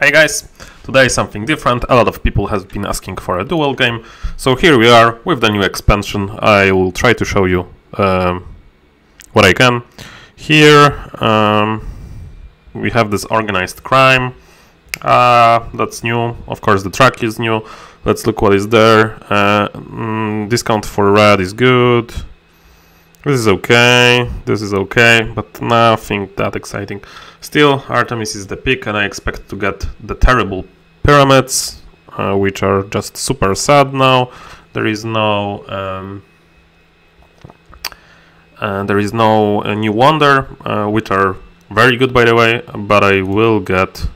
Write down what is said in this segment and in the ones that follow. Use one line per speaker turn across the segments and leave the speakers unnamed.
Hey guys, today is something different. A lot of people have been asking for a duel game, so here we are with the new expansion. I will try to show you um, what I can. Here um, we have this organized crime. Uh, that's new. Of course, the track is new. Let's look what is there. Uh, mm, discount for red is good. This is okay, this is okay, but nothing that exciting. Still, Artemis is the pick and I expect to get the terrible pyramids, uh, which are just super sad now. There is no... Um, uh, there is no uh, new wonder, uh, which are very good by the way, but I will get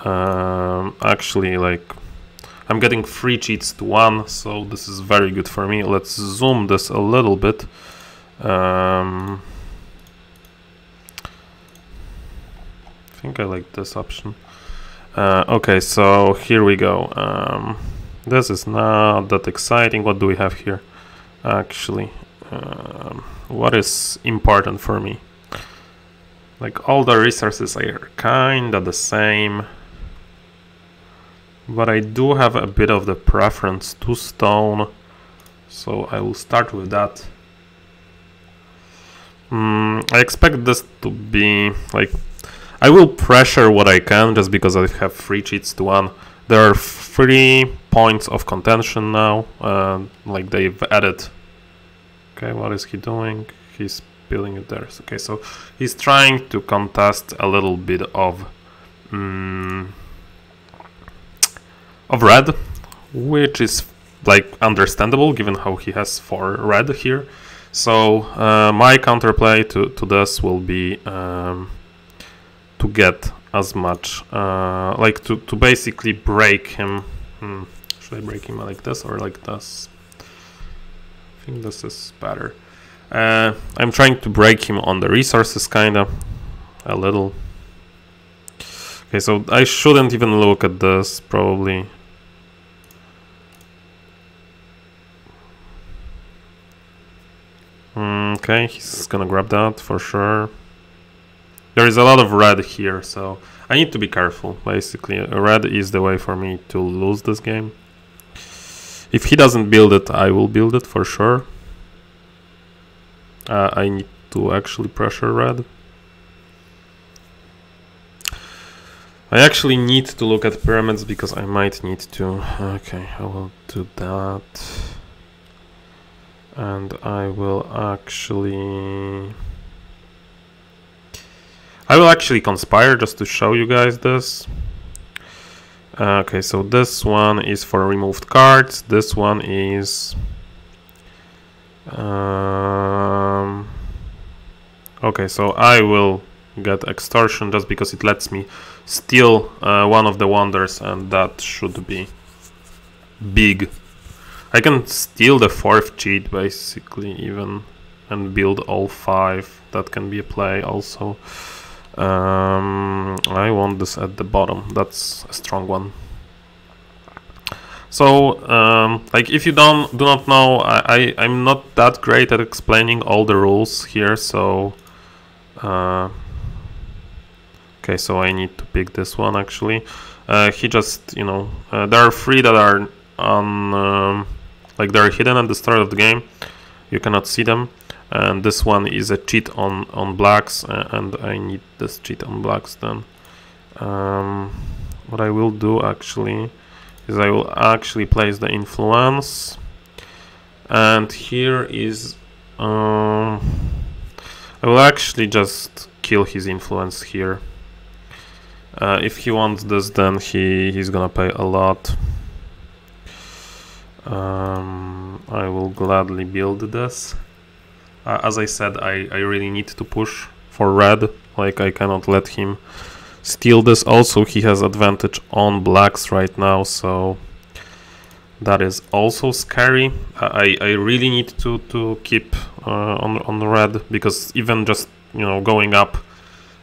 um, actually like I'm getting three cheats to one, so this is very good for me. Let's zoom this a little bit. Um, I think I like this option. Uh, okay, so here we go. Um, this is not that exciting. What do we have here? Actually, um, what is important for me? Like all the resources are kinda the same. But I do have a bit of the preference to stone. So I will start with that. Mm, I expect this to be like I will pressure what I can just because I have three cheats to one. There are three points of contention now, uh, like they've added. Okay, what is he doing? He's building it there. Okay, so he's trying to contest a little bit of um, of red, which is like understandable given how he has four red here. So uh, my counterplay to, to this will be um, to get as much, uh, like to, to basically break him. Hmm. Should I break him like this or like this? I think this is better. Uh, I'm trying to break him on the resources kinda, a little. Okay, so I shouldn't even look at this probably. Okay, he's gonna grab that for sure. There is a lot of red here, so I need to be careful, basically. Red is the way for me to lose this game. If he doesn't build it, I will build it for sure. Uh, I need to actually pressure red. I actually need to look at pyramids because I might need to. Okay, I will do that and I will actually I will actually conspire just to show you guys this. Uh, okay so this one is for removed cards. This one is um, okay so I will get extortion just because it lets me steal uh, one of the wonders and that should be big I can steal the fourth cheat basically even and build all five. That can be a play also. Um, I want this at the bottom. That's a strong one. So, um, like, if you don't do not know, I, I am not that great at explaining all the rules here. So, uh, okay, so I need to pick this one actually. Uh, he just, you know, uh, there are three that are on. Um, like they're hidden at the start of the game. You cannot see them. And this one is a cheat on on blacks uh, and I need this cheat on blacks then. Um, what I will do actually is I will actually place the influence. And here is um, I will actually just kill his influence here. Uh, if he wants this then he he's gonna pay a lot um, I will gladly build this. Uh, as I said, I, I really need to push for red, like I cannot let him steal this. Also, he has advantage on blacks right now, so that is also scary. I, I really need to, to keep uh, on, on red, because even just, you know, going up,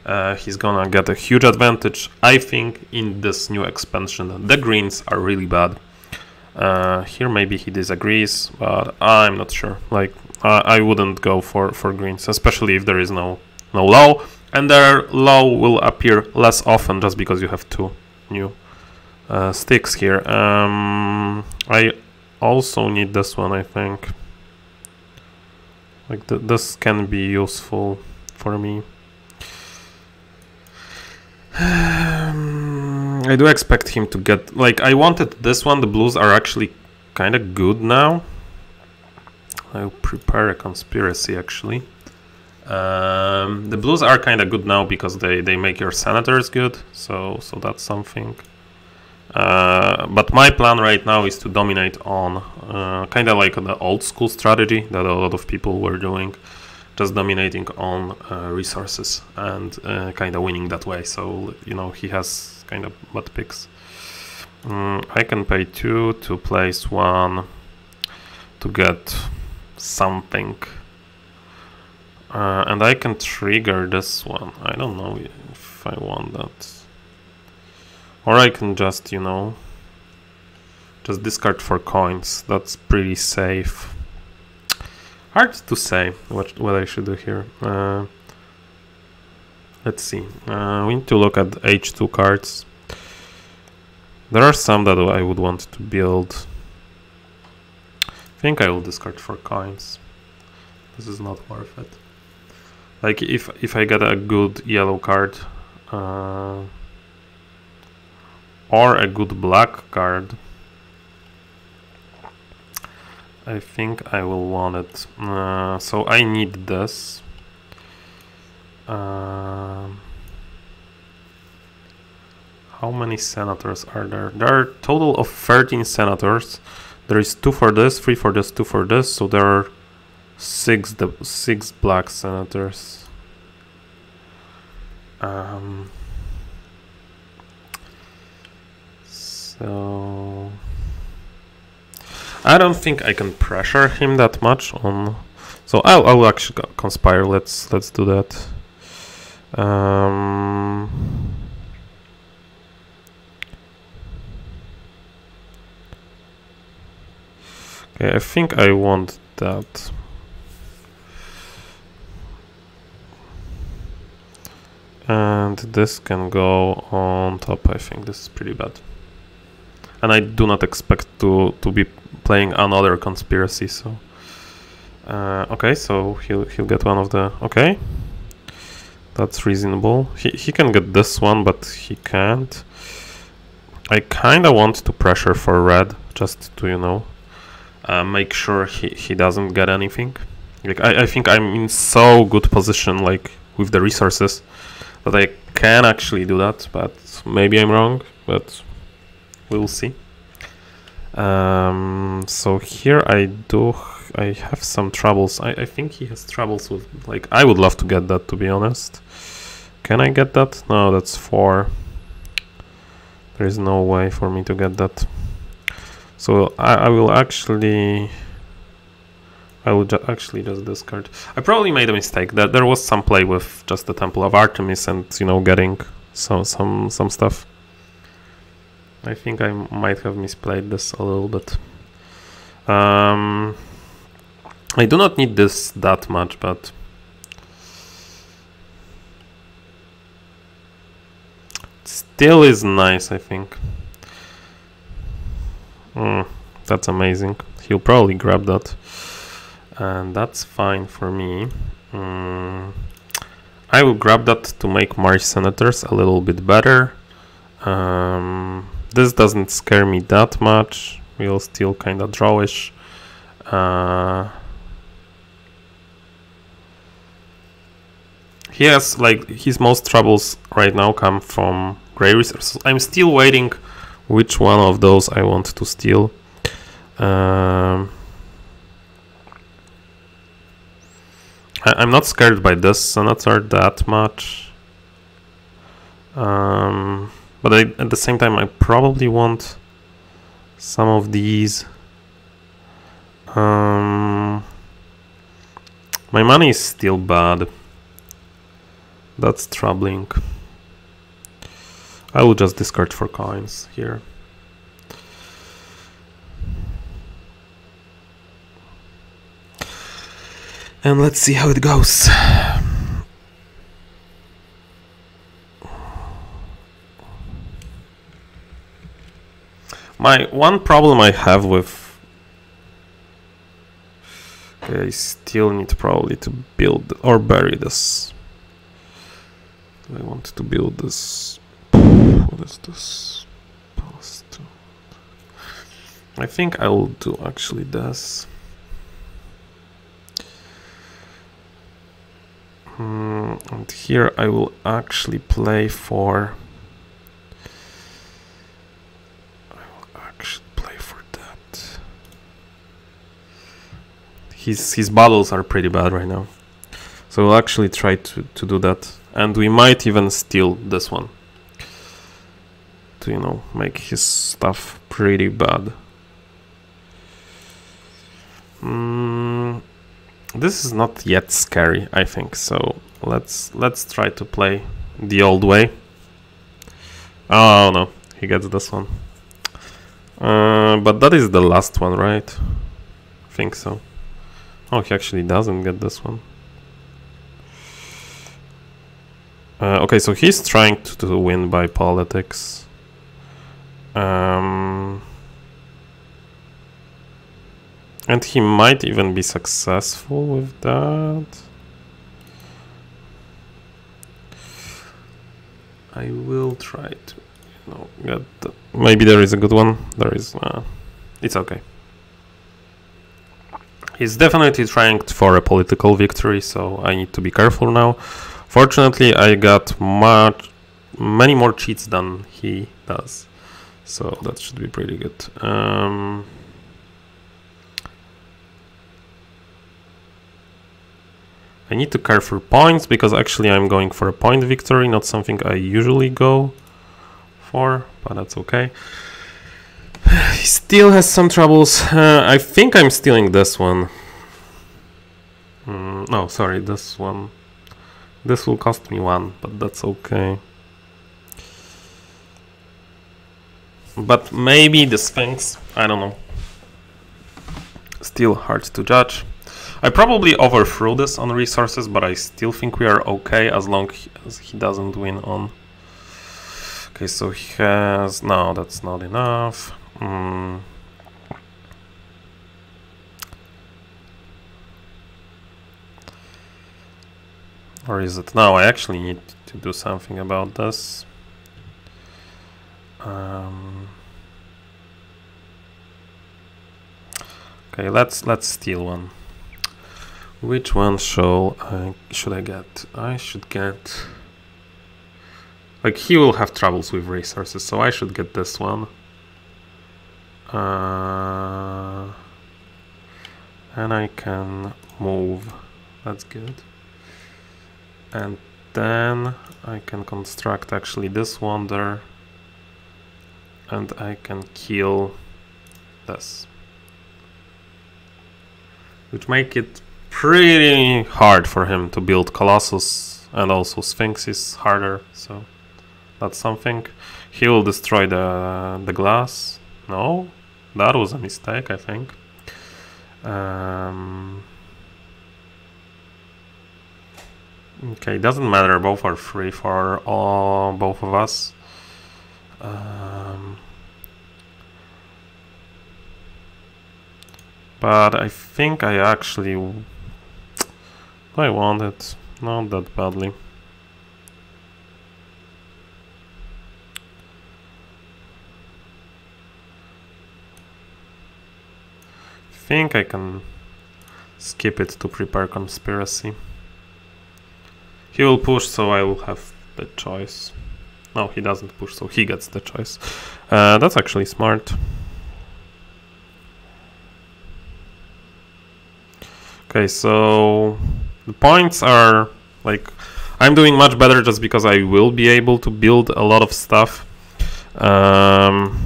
uh, he's gonna get a huge advantage. I think in this new expansion, the greens are really bad. Uh, here maybe he disagrees, but I'm not sure. Like I, I wouldn't go for for greens, especially if there is no no Law, and their Law will appear less often just because you have two new uh, sticks here. Um, I also need this one, I think. Like th this can be useful for me. I do expect him to get like I wanted this one. The blues are actually kind of good now. I'll prepare a conspiracy actually. Um, the blues are kind of good now because they, they make your senators good, so so that's something. Uh, but my plan right now is to dominate on uh, kind of like the old school strategy that a lot of people were doing, just dominating on uh, resources and uh, kind of winning that way. So you know he has kind of bad picks. Mm, I can pay two to place one to get something. Uh, and I can trigger this one. I don't know if I want that. Or I can just, you know, just discard for coins. That's pretty safe. Hard to say what, what I should do here. Uh, let's see. Uh, we need to look at H2 cards. There are some that I would want to build. I think I will discard for coins. This is not worth it. Like if if I get a good yellow card uh, or a good black card, I think I will want it. Uh, so I need this. Uh, how many senators are there? There are total of 13 senators. There is two for this, three for this, two for this. So there are six the six black senators. Um, so I don't think I can pressure him that much on. So I'll, I'll actually conspire. Let's let's do that. Um, okay, I think I want that. and this can go on top I think. This is pretty bad. And I do not expect to to be playing another conspiracy so uh, okay so he'll he'll get one of the okay that's reasonable. He, he can get this one but he can't. I kinda want to pressure for red just to you know uh, make sure he, he doesn't get anything. Like I, I think I'm in so good position like with the resources that I can actually do that, but maybe I'm wrong, but we'll see. Um, so here I do, I have some troubles. I, I think he has troubles with, like, I would love to get that, to be honest. Can I get that? No, that's four. There is no way for me to get that. So I, I will actually I will ju actually just discard. I probably made a mistake. That there was some play with just the Temple of Artemis and you know getting some some some stuff. I think I might have misplayed this a little bit. Um, I do not need this that much, but still is nice. I think. Mm, that's amazing. He'll probably grab that and that's fine for me. Mm, I will grab that to make March Senators a little bit better. Um, this doesn't scare me that much. We'll still kind of drawish. Uh, he has like his most troubles right now come from gray resources. I'm still waiting which one of those I want to steal. Um, I, am not scared by this senator that much. Um, but I, at the same time, I probably want some of these. Um, my money is still bad. That's troubling. I will just discard for coins here. and let's see how it goes. My one problem I have with I still need probably to build or bury this. I want to build this. What is this? Past. I think I will do actually this. Hmm, and here I will actually play for I will actually play for that. his his battles are pretty bad right now. So I'll actually try to, to do that. And we might even steal this one. To, you know, make his stuff pretty bad. Mm, this is not yet scary, I think. So let's let's try to play the old way. Oh no, he gets this one. Uh, but that is the last one, right? I think so. Oh, he actually doesn't get this one. Uh, okay, so he's trying to, to win by politics. Um, and he might even be successful with that. I will try to, you know, get. The, maybe there is a good one. There is. Uh, it's okay. He's definitely trying for a political victory, so I need to be careful now. Fortunately, I got much, many more cheats than he does, so that should be pretty good. Um, I need to care for points because actually I'm going for a point victory, not something I usually go for, but that's okay. He still has some troubles. Uh, I think I'm stealing this one. Mm, no, sorry, this one. This will cost me one, but that's okay. But maybe the Sphinx, I don't know. Still hard to judge. I probably overthrew this on resources, but I still think we are okay as long as he doesn't win on... Okay, so he has... No, that's not enough. Mm. Or is it now? I actually need to do something about this. Um, okay, let's let's steal one. Which one shall I should I get? I should get like he will have troubles with resources, so I should get this one. Uh, and I can move. That's good. And then I can construct actually this wonder and I can kill this. Which make it pretty hard for him to build Colossus and also Sphinx is harder, so that's something. He will destroy the, the glass. No, that was a mistake, I think. Um, okay, doesn't matter, both are free for all, both of us. Um, but I think I actually... I want it, not that badly. think I can skip it to prepare conspiracy. He will push, so I will have the choice. No, he doesn't push, so he gets the choice. Uh, that's actually smart. Okay, so the points are like I'm doing much better just because I will be able to build a lot of stuff. Um,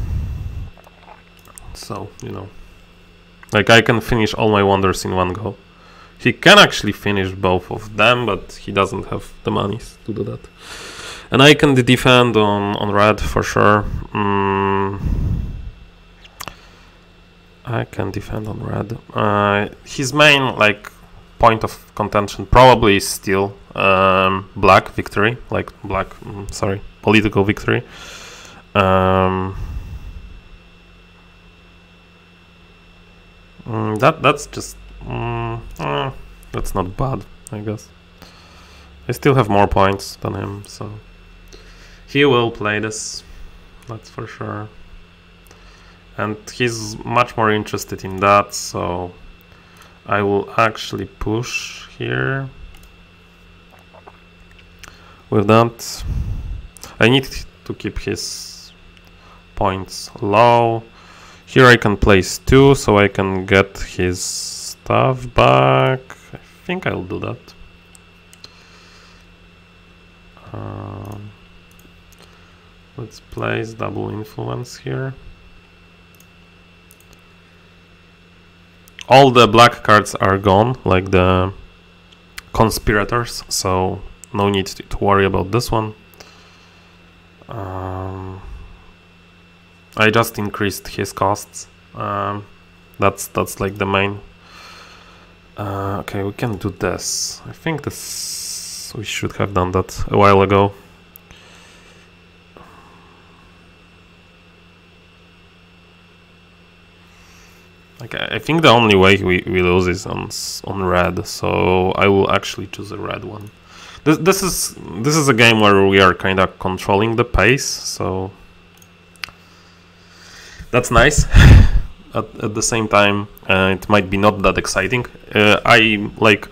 so you know. Like I can finish all my wonders in one go. He can actually finish both of them, but he doesn't have the monies to do that. And I can defend on, on red for sure. Mm. I can defend on red. Uh, his main like point of contention probably is still um, black victory, like black, mm, sorry, political victory. Um, mm, that that's just mm, uh, that's not bad, I guess. I still have more points than him, so he will play this, that's for sure. And he's much more interested in that, so I will actually push here. With that, I need to keep his points low. Here I can place two, so I can get his stuff back. I think I'll do that. Um, let's place double influence here. All the black cards are gone, like the conspirators, so no need to worry about this one. Um, I just increased his costs. Um, that's that's like the main. Uh, okay, we can do this. I think this we should have done that a while ago. Like I think the only way we, we lose is on on red, so I will actually choose a red one. This this is this is a game where we are kind of controlling the pace, so that's nice. at, at the same time, uh, it might be not that exciting. Uh, I like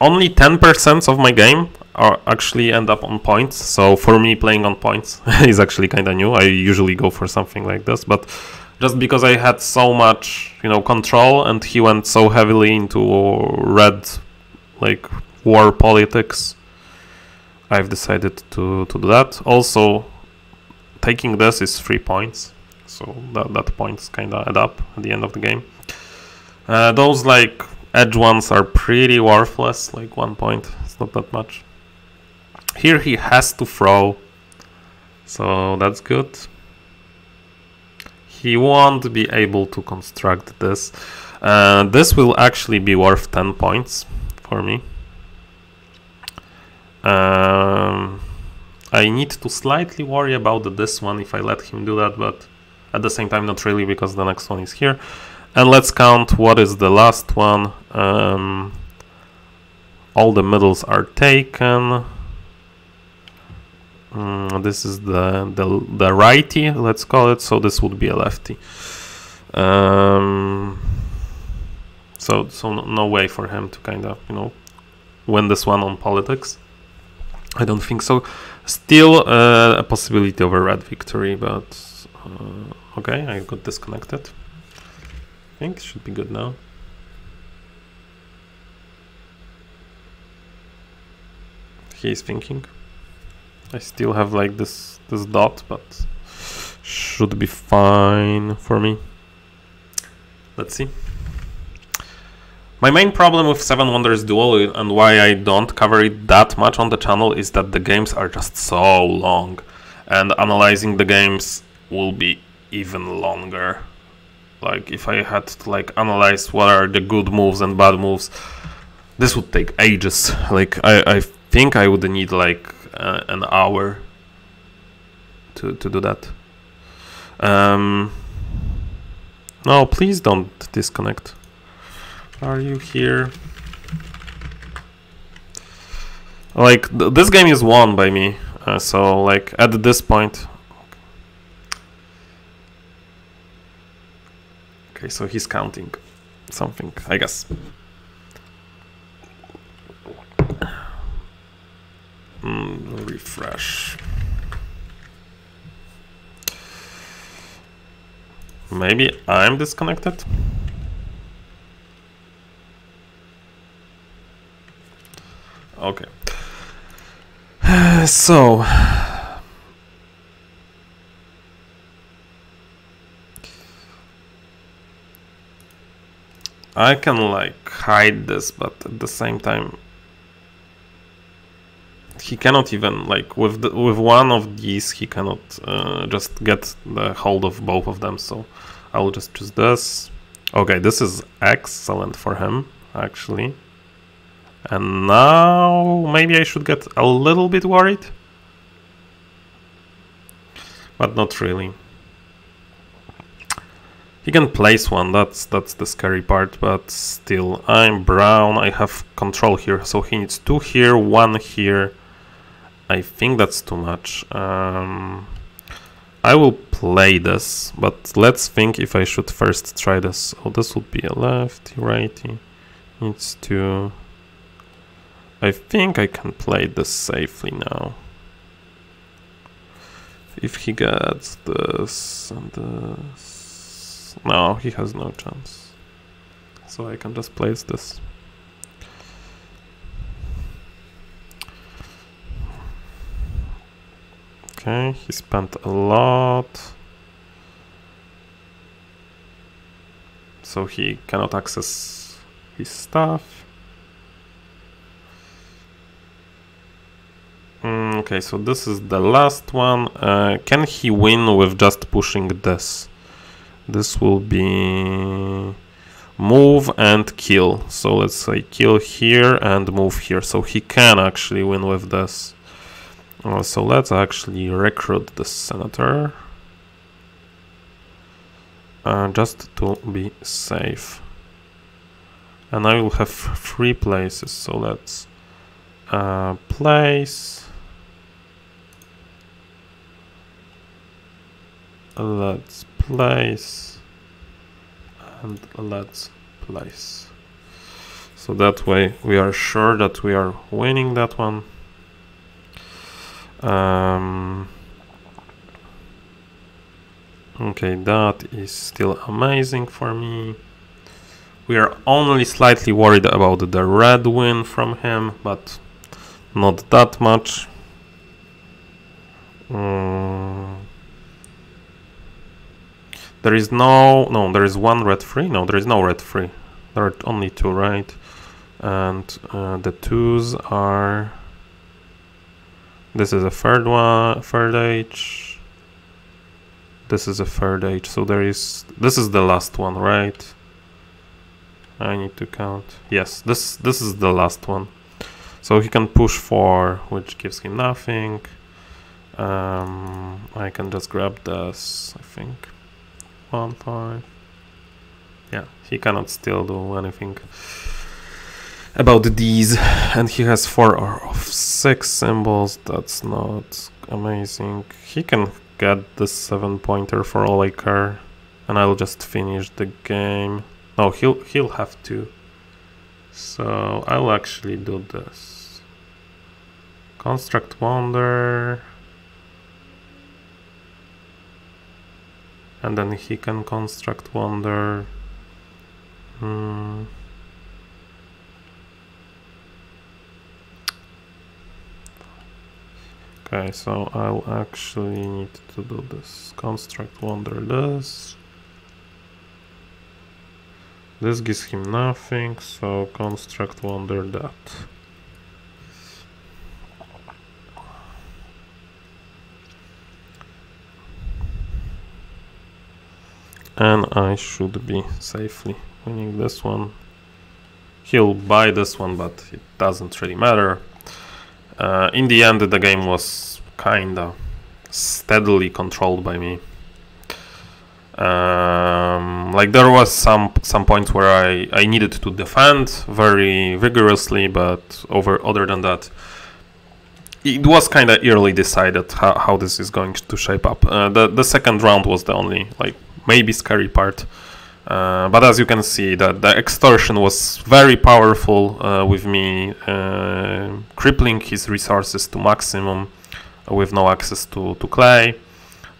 only 10% of my game are actually end up on points. So for me, playing on points is actually kind of new. I usually go for something like this, but just because I had so much, you know, control and he went so heavily into red, like war politics, I've decided to, to do that. Also, taking this is three points so that, that points kind of add up at the end of the game. Uh, those like edge ones are pretty worthless, like one point, it's not that much. Here he has to throw, so that's good. He won't be able to construct this. Uh, this will actually be worth 10 points for me. Um, I need to slightly worry about this one if I let him do that, but at the same time not really because the next one is here. And let's count what is the last one. Um, all the middles are taken. Mm, this is the, the the righty let's call it. So this would be a lefty. Um, so so no, way for him to kind of you know win this one on politics. I don't think so. Still uh, a possibility of a red victory but uh, okay, I got disconnected. I think it should be good now. He's thinking. I still have like this this dot, but should be fine for me. Let's see. My main problem with Seven Wonders Duel and why I don't cover it that much on the channel is that the games are just so long and analyzing the games will be even longer. Like if I had to like analyze what are the good moves and bad moves, this would take ages. Like I, I think I would need like uh, an hour to to do that. Um, no, please don't disconnect. Are you here? Like th this game is won by me, uh, so like at this point Okay, so he's counting something, I guess. Mm, refresh. Maybe I'm disconnected? Okay. so, I can like hide this, but at the same time, he cannot even like with the, with one of these he cannot uh, just get the hold of both of them. So I will just choose this. Okay, this is excellent for him actually. And now maybe I should get a little bit worried, but not really. He can place one, that's that's the scary part, but still, I'm brown, I have control here, so he needs two here, one here. I think that's too much. Um, I will play this, but let's think if I should first try this. Oh, this would be a lefty, righty. Needs to... I think I can play this safely now. If he gets this and this... No, he has no chance. So I can just place this. Okay, he spent a lot. So he cannot access his stuff. Mm, okay, so this is the last one. Uh, can he win with just pushing this? This will be move and kill. So let's say kill here and move here. So he can actually win with this. Uh, so let's actually recruit the senator. Uh, just to be safe. And I will have three places, so let's uh, place. Let's place. And let's place. So that way we are sure that we are winning that one. Um, okay, that is still amazing for me. We are only slightly worried about the red win from him, but not that much. Um, there is no, no, there is one red free. No, there is no red free. There are only two, right? And uh, the twos are this is a third one, third age. This is a third age, so there is... This is the last one, right? I need to count. Yes, this this is the last one. So he can push 4, which gives him nothing. Um, I can just grab this, I think. 1, 5. Yeah, he cannot still do anything about these and he has four of six symbols. That's not amazing. He can get the seven pointer for all I care and I'll just finish the game. No he'll he'll have to. So I'll actually do this. Construct wonder and then he can construct wonder hmm Okay, so I'll actually need to do this. Construct wonder this. This gives him nothing, so construct wonder that. And I should be safely winning this one. He'll buy this one, but it doesn't really matter. Uh, in the end, the game was kinda steadily controlled by me. Um, like there was some some points where I, I needed to defend very vigorously, but over other than that, it was kind of early decided how, how this is going to shape up. Uh, the the second round was the only like maybe scary part. Uh, but as you can see, that the extortion was very powerful uh, with me uh, crippling his resources to maximum with no access to, to clay.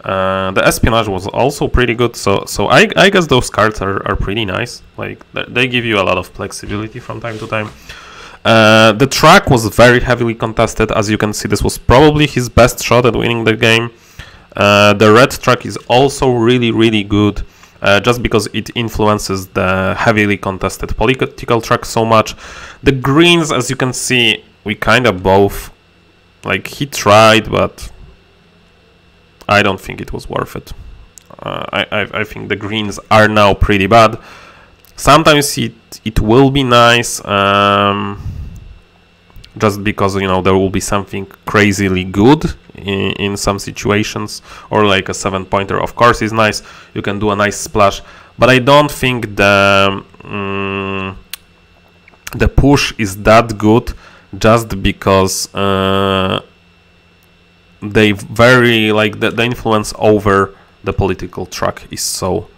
Uh, the espionage was also pretty good, so so I, I guess those cards are, are pretty nice. Like they give you a lot of flexibility from time to time. Uh, the track was very heavily contested. As you can see, this was probably his best shot at winning the game. The red track is also really really good uh, just because it influences the heavily contested political track so much. The greens, as you can see, we kind of both, like he tried, but I don't think it was worth it. Uh, I, I, I think the greens are now pretty bad. Sometimes it it will be nice. Um, just because you know there will be something crazily good in, in some situations or like a seven pointer. Of course is nice. You can do a nice splash. But I don't think the um, the push is that good just because uh, they very like the, the influence over the political track is so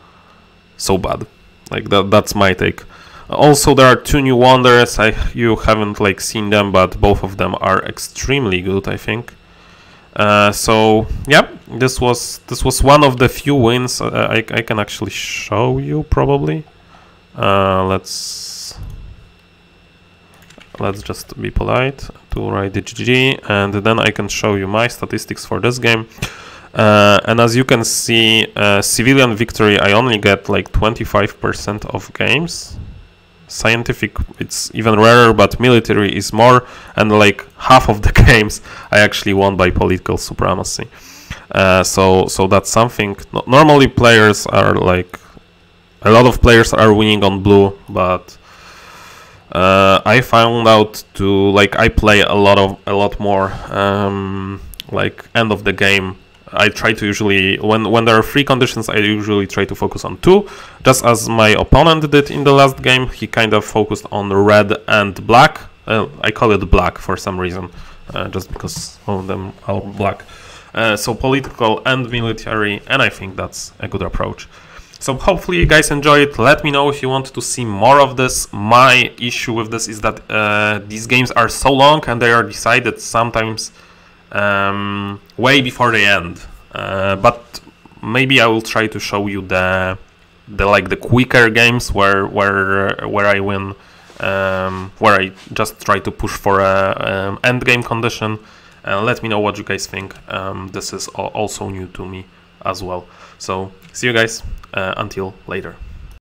so bad. Like that that's my take. Also there are two new wonders. I you haven't like seen them but both of them are extremely good i think uh, so yeah this was this was one of the few wins uh, I, I can actually show you probably. Uh, let's let's just be polite to write the GG and then I can show you my statistics for this game. Uh, and as you can see uh, civilian victory I only get like 25% of games scientific it's even rarer but military is more and like half of the games I actually won by political supremacy. Uh, so so that's something. Normally players are like a lot of players are winning on blue but uh, I found out to like I play a lot of a lot more um, like end of the game I try to usually when when there are three conditions I usually try to focus on two just as my opponent did in the last game he kind of focused on red and black uh, I call it black for some reason uh, just because all of them are black uh, so political and military and I think that's a good approach so hopefully you guys enjoy it. Let me know if you want to see more of this. My issue with this is that uh, these games are so long and they are decided sometimes um, way before the end. Uh, but maybe I will try to show you the the like the quicker games where where where I win, um, where I just try to push for a um, end game condition. Uh, let me know what you guys think. Um, this is also new to me as well. So see you guys uh, until later.